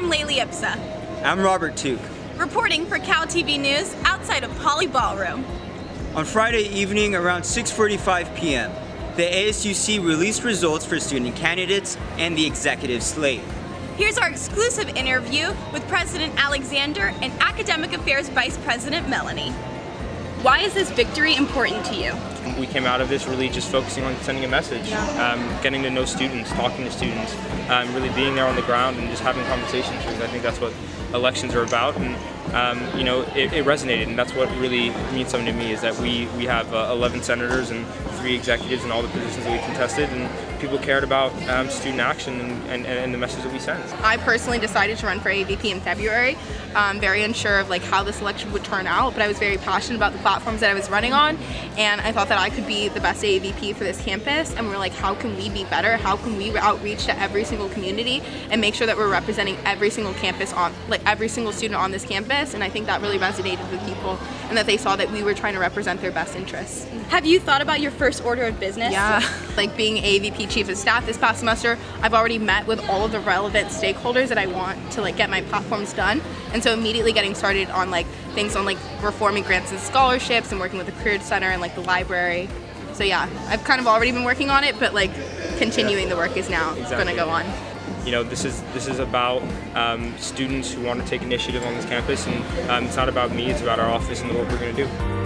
I'm Lalee Ibssa. I'm Robert Tooke. Reporting for Cal TV News outside of Pauley Ballroom. On Friday evening around 6.45 p.m., the ASUC released results for student candidates and the executive slate. Here's our exclusive interview with President Alexander and Academic Affairs Vice President Melany. Why is this victory important to you? We came out of this really just focusing on sending a message, um, getting to know students, talking to students, um, really being there on the ground and just having conversations because I think that's what elections are about. And um, you know, it, it, resonated, and that's what really means something to me is that we we have uh, 11 senators and three executives in all the positions that we contested, and people cared about um, student action and, and, and, the message that we sent. I personally decided to run for AVP in February. I'm very unsure of like how this election would turn out, but I was very passionate about the platforms that I was running on, and I thought that I could be the best AVP for this campus. And we are like, how can we be better? How can we outreach to every single community and make sure that we're representing every single campus on, like every single student on this campus? And I think that really resonated with people, and that they saw that we were trying to represent their best interests. Have you thought about your first order of business? Yeah, like being AVP Chief of Staff this past semester, I've already met with all of the relevant stakeholders that I want to like get my platforms done. And so immediately getting started on like things on like reforming grants and scholarships and working with the Career Center and like the library. So yeah, I've kind of already been working on it, but like continuing the work is now exactly. going to go on you know, this is this is about um, students who want to take initiative on this campus, and um, it's not about me. It's about our office and the work we're going to do.